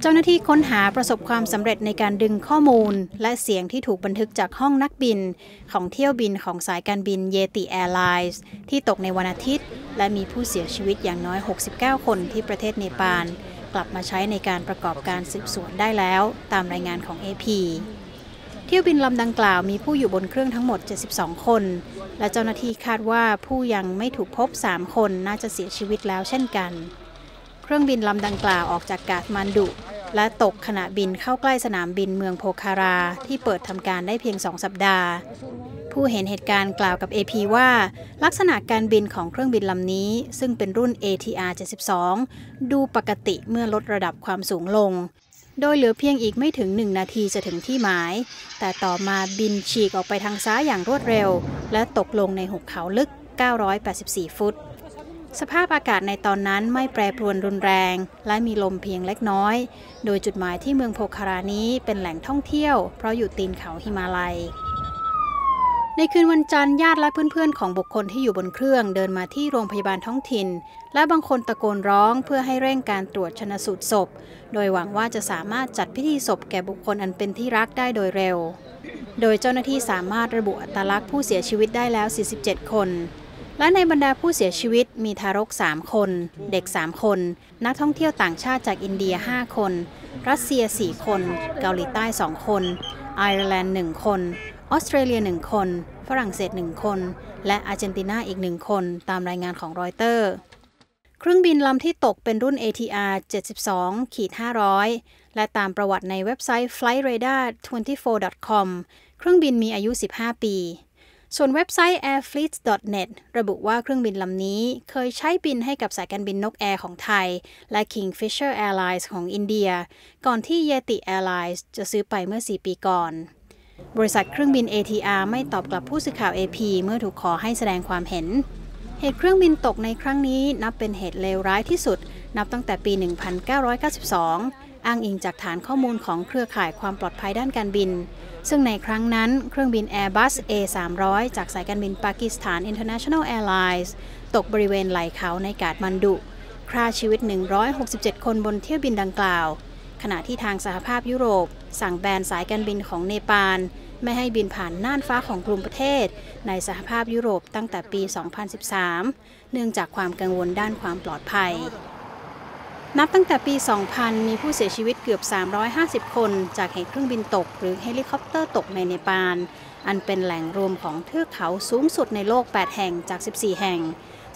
เจ้าหน้าที่ค้นหาประสบความสำเร็จในการดึงข้อมูล และเสียงที่ถูกบันทึกจากห้องนักบิน ของเที่ยวบินของสายการบินเยติแอร์ไลน์ที่ตกในวันอาทิตย์ และมีผู้เสียชีวิตอย่างน้อย 69 คนที่ประเทศเนปาลกลับมาใช้ในการประกอบการสืบสวนได้แล้ว ตามรายงานของ AP เที่ยวบินลำดังกล่าวมีผู้อยู่บนเครื่องทั้งหมด 72 คน และเจ้าหน้าที่คาดว่าผู้ยังไม่ถูกพบ 3 คนน่าจะเสียชีวิตแล้วเช่นกัน รื่องบินลำดังกล่าวออกจากกาดมันดุ และตกขณะบินเข้าใกล้สนามบินเมืองโพคารา ที่เปิดทำการได้เพียงสองสัปดาห์ ผู้เห็นเหตุการณ์กล่าวกับ AP ว่า ลักษณะการบินของเครื่องบินลำนี้ ซึ่งเป็นรุ่น ATR 72 ดูปกติเมื่อลดระดับความสูงลงโดยเหลือเพียงอีกไม่ถึง 1 นาทีจะถึงที่หมาย แต่ต่อมาบินฉีกออกไปทางซ้ายอย่างรวดเร็ว และตกลงในหุบเขาลึก 984 ฟุต สภาพอากาศในตอนนั้นไม่แปรปรวนรุนแรง และมีลมเพียงเล็กน้อย โดยจุดหมายที่เมืองโพคารานี้เป็นแหล่งท่องเที่ยว เพราะอยู่ตีนเขาหิมาลัย ในคืนวันจันทร์ญาติและเพื่อนๆ ของบุคคลที่อยู่บนเครื่องเดินมาที่โรงพยาบาลท้องถิ่น และบางคนตะโกนร้องเพื่อให้เร่งการตรวจชนะสูตรศพ โดยหวังว่าจะสามารถจัดพิธีศพแก่บุคคลอันเป็นที่รักได้โดยเร็ว โดยเจ้าหน้าที่สามารถระบุอัตลักษณ์ผู้เสียชีวิตได้แล้ว 47 คน และในบรรดาผู้เสียชีวิตมีทารก 3 คน เด็ก 3 คน นักท่องเที่ยวต่างชาติจากอินเดีย 5 คน รัสเซีย 4 คน เกาหลีใต้ 2 คน ไอร์แลนด์ 1 คน ออสเตรเลีย 1 คน ฝรั่งเศส 1 คน และอาร์เจนตินาอีก 1 คน ตามรายงานของรอยเตอร์ เครื่องบินลำที่ตกเป็นรุ่น ATR 72ขีด500 และตามประวัติในเว็บไซต์ flightradar24.com เครื่องบินมีอายุ 15 ปี ส่วนเว็บไซต์ airfleet.net ระบุว่าเครื่องบินลำนี้เคยใช้บินให้กับสายการบินนกแอร์ของไทย และ Kingfisher Airlines ของอินเดีย ก่อนที่ Yeti Airlines จะซื้อไปเมื่อ 4 ปีก่อน บริษัทเครื่องบิน ATR ไม่ตอบกลับผู้สื่อข่าว AP เมื่อถูกขอให้แสดงความเห็น เหตุเครื่องบินตกในครั้งนี้นับเป็นเหตุเลวร้ายที่สุด นับตั้งแต่ปี 1992 อ้างอิงจากฐานข้อมูลของเครือข่ายความปลอดภัยด้านการบิน ซึ่งในครั้งนั้นเครื่องบิน Airbus A300 จากสายการบินปากีสถาน International Airlines ตกบริเวณไหลเขาในกาดมันดุฆ่าชีวิต 167 คนบนเที่ยวบินดังกล่าว ขณะที่ทางสหภาพยุโรป สั่งแบนสายการบินของเนปาล ไม่ให้บินผ่านน่านฟ้าของกลุ่มประเทศ ในสหภาพยุโรปตั้งแต่ปี 2013 เนื่องจากความกังวลด้านความปลอดภัย นับตั้งแต่ปี 2000 มีผู้เสียชีวิตเกือบ 350 คน จากเหตุเครื่องบินตก หรือเฮลิคอปเตอร์ตกในเนปาล อันเป็นแหล่งรวมของเทือกเขาสูงสุดในโลก 8 แห่งจาก 14 แห่ง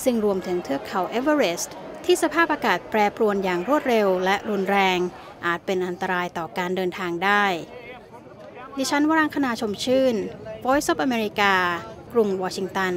ซึ่งรวมถึงเทือกเขาเอเวอเรสต์ที่สภาพอากาศแปรปรวนอย่างรวดเร็วและรุนแรง อาจเป็นอันตรายต่อการเดินทางได้ ดิฉันวรังคณาชมชื่น Voice of America กรุงวอชิงตัน